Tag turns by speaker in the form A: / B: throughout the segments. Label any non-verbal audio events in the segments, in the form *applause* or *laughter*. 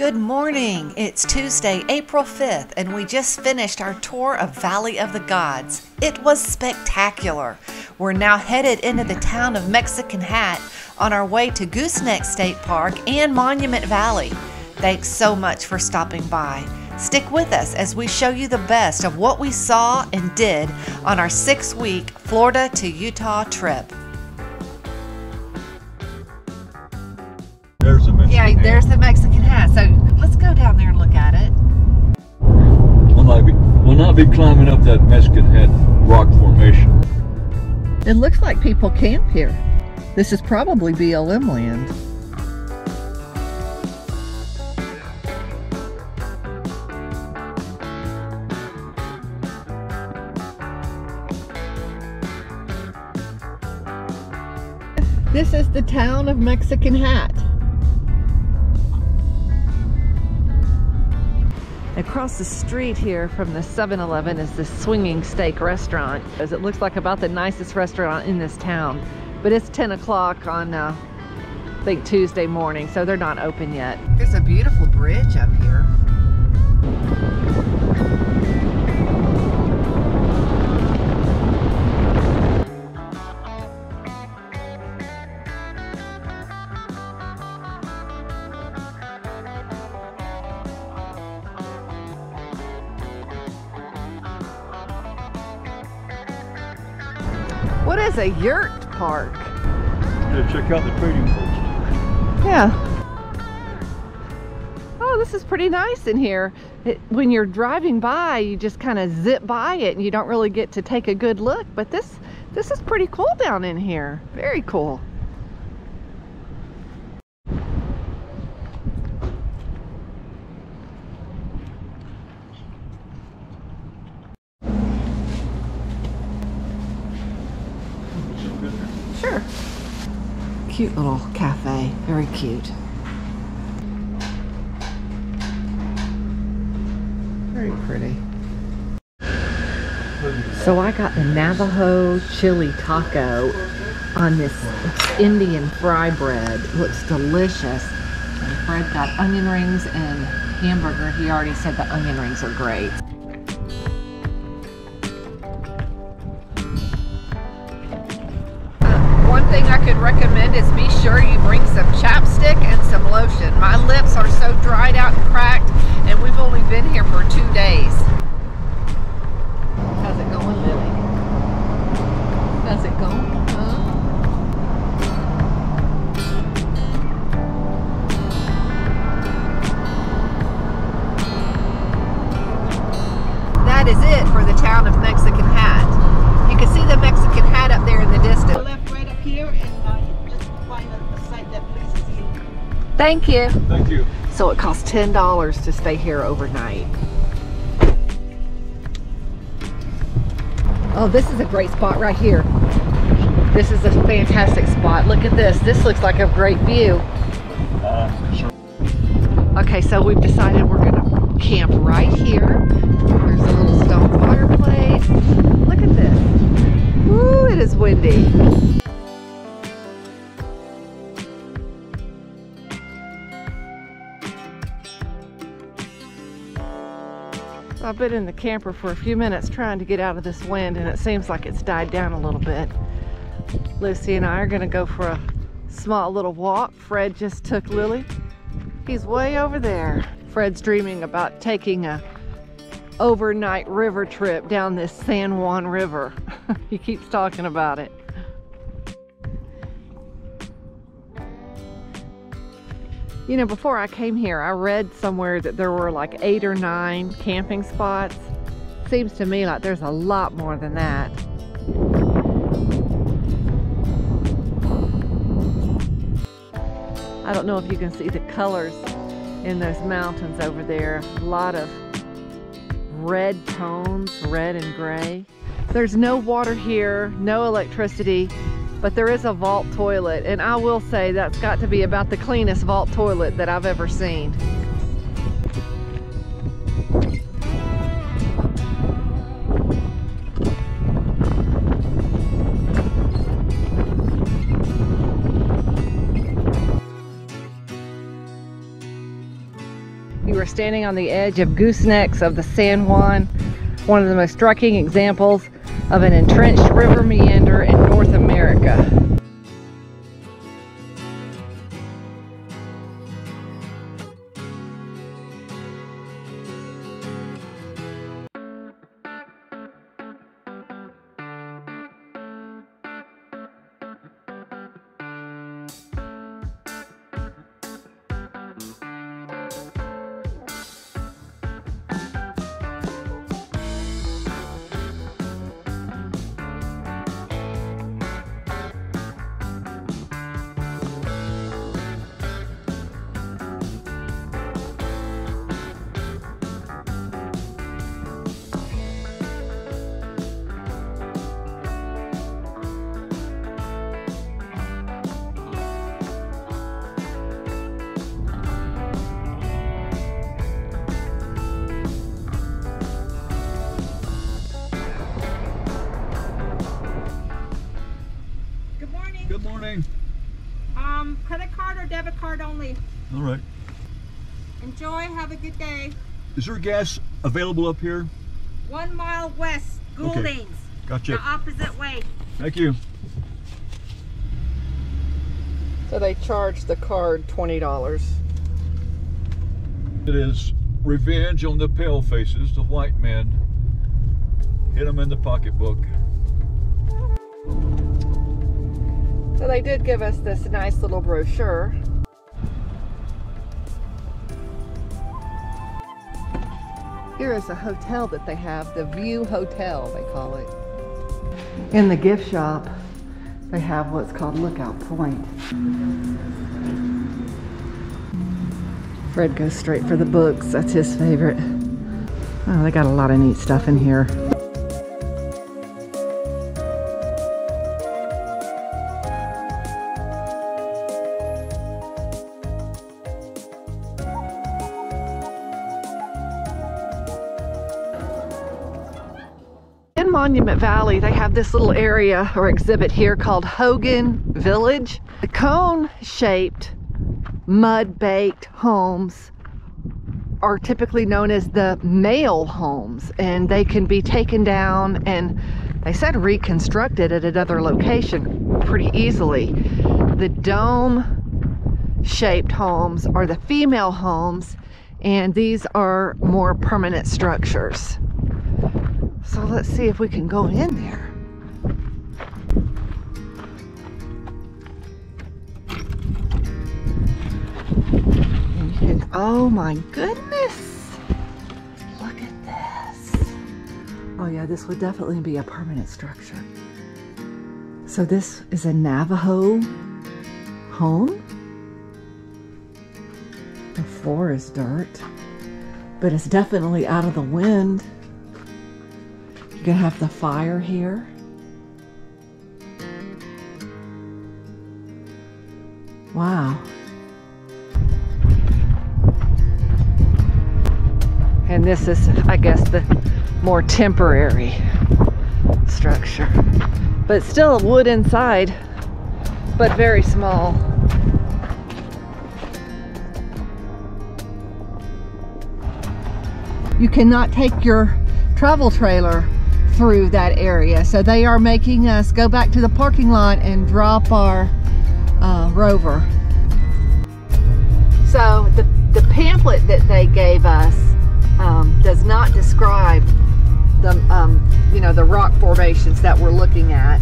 A: Good morning. It's Tuesday, April 5th, and we just finished our tour of Valley of the Gods. It was spectacular. We're now headed into the town of Mexican Hat on our way to Gooseneck State Park and Monument Valley. Thanks so much for stopping by. Stick with us as we show you the best of what we saw and did on our six week Florida to Utah trip.
B: There's a Mexican
A: Yeah, there's the Mexican hat. So let's go down there and look at it.
B: We'll not be, we'll not be climbing up that Mexican Hat rock formation.
A: It looks like people camp here. This is probably BLM land. This is the town of Mexican Hat. Across the street here from the 7-Eleven is the Swinging Steak restaurant. It looks like about the nicest restaurant in this town. But it's 10 o'clock on, uh, I think, Tuesday morning, so they're not open yet. There's a beautiful bridge up here. A yurt park?
B: Yeah, check out the trading post.
A: Yeah. Oh, this is pretty nice in here. It, when you're driving by, you just kind of zip by it and you don't really get to take a good look. But this, this is pretty cool down in here. Very cool. Sure. Cute little cafe. Very cute. Very pretty. So I got the Navajo chili taco on this Indian fry bread. Looks delicious. And Fred got onion rings and hamburger. He already said the onion rings are great. Thing I could recommend is be sure you bring some chapstick and some lotion. My lips are so dried out and cracked, and we've only been here for two days. How's it going, Lily? How's it going? Thank you.
B: Thank you.
A: So it costs $10 to stay here overnight. Oh, this is a great spot right here. This is a fantastic spot. Look at this. This looks like a great view. Okay, so we've decided we're gonna camp right here. There's a little stone fireplace. Look at this. Woo, it is windy. I've been in the camper for a few minutes trying to get out of this wind and it seems like it's died down a little bit. Lucy and I are gonna go for a small little walk. Fred just took Lily. He's way over there. Fred's dreaming about taking a overnight river trip down this San Juan River. *laughs* he keeps talking about it. You know, before I came here, I read somewhere that there were like eight or nine camping spots. Seems to me like there's a lot more than that. I don't know if you can see the colors in those mountains over there. A lot of red tones, red and gray. There's no water here, no electricity, but there is a vault toilet, and I will say that's got to be about the cleanest vault toilet that I've ever seen. You are standing on the edge of goosenecks of the San Juan, one of the most striking examples of an entrenched river meander in North America.
C: Debit.
B: All right.
C: Enjoy. Have a good day.
B: Is there gas available up here?
C: One mile west, Gouldings.
B: Gotcha.
C: The opposite way.
B: Thank you.
A: So they charge the card $20.
B: It is revenge on the pale faces, the white men. Hit them in the pocketbook.
A: So they did give us this nice little brochure. Here is a hotel that they have, the View Hotel, they call it. In the gift shop, they have what's called Lookout Point. Fred goes straight for the books, that's his favorite. Oh, they got a lot of neat stuff in here. Monument Valley, they have this little area or exhibit here called Hogan Village. The cone shaped, mud baked homes are typically known as the male homes, and they can be taken down and they said reconstructed at another location pretty easily. The dome shaped homes are the female homes, and these are more permanent structures. So let's see if we can go in there. Can, oh my goodness. Look at this. Oh yeah, this would definitely be a permanent structure. So this is a Navajo home. The floor is dirt, but it's definitely out of the wind. You're gonna have the fire here. Wow. And this is, I guess, the more temporary structure. But still wood inside, but very small. You cannot take your travel trailer through that area. So they are making us go back to the parking lot and drop our uh, rover. So the, the pamphlet that they gave us um, does not describe the, um, you know, the rock formations that we're looking at,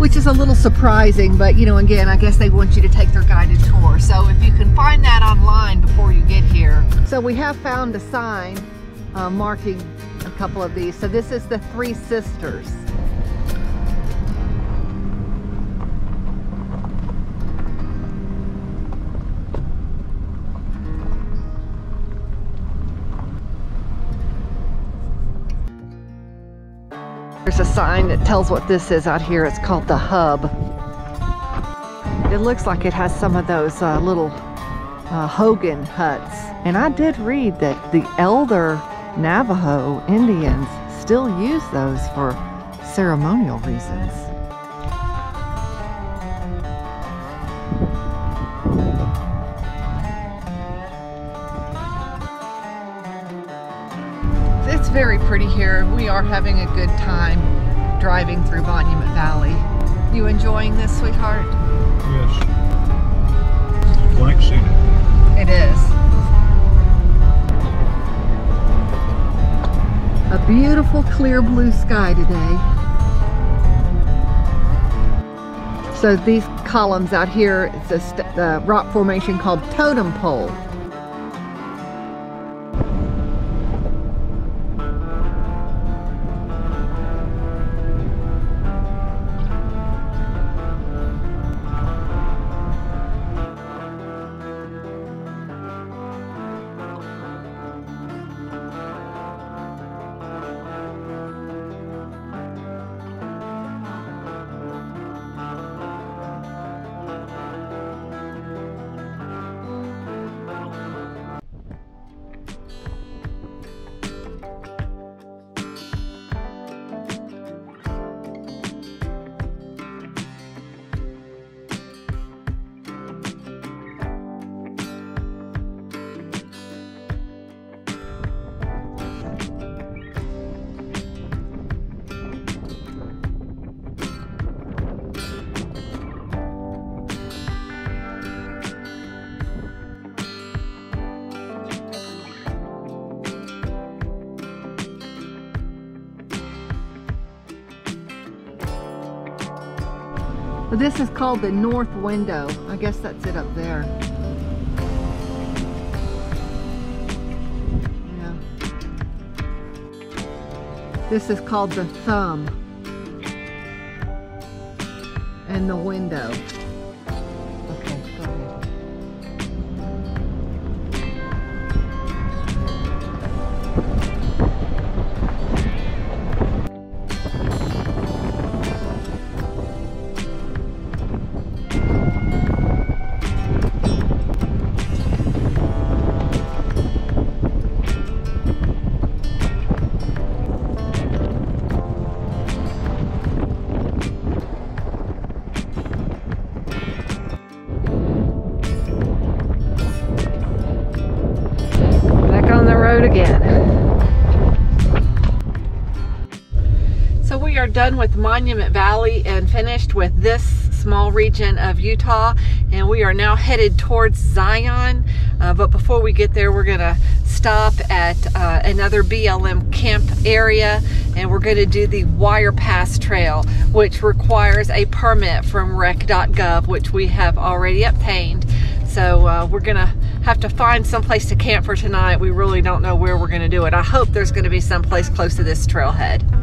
A: which is a little surprising, but you know, again, I guess they want you to take their guided tour. So if you can find that online before you get here. So we have found a sign uh, marking couple of these. So this is the Three Sisters. There's a sign that tells what this is out here. It's called the Hub. It looks like it has some of those uh, little uh, Hogan huts. And I did read that the elder Navajo Indians still use those for ceremonial reasons. It's very pretty here. We are having a good time driving through Monument Valley. You enjoying this, sweetheart?
B: Yes. It's like scenic.
A: It is. A beautiful clear blue sky today. So these columns out here, it's a rock formation called Totem Pole. This is called the north window. I guess that's it up there. Yeah. This is called the thumb. And the window. Done with Monument Valley and finished with this small region of Utah and we are now headed towards Zion. Uh, but before we get there, we're gonna stop at uh, another BLM camp area and we're gonna do the Wire Pass Trail, which requires a permit from rec.gov, which we have already obtained. So uh, we're gonna have to find some place to camp for tonight. We really don't know where we're gonna do it. I hope there's gonna be some place close to this trailhead.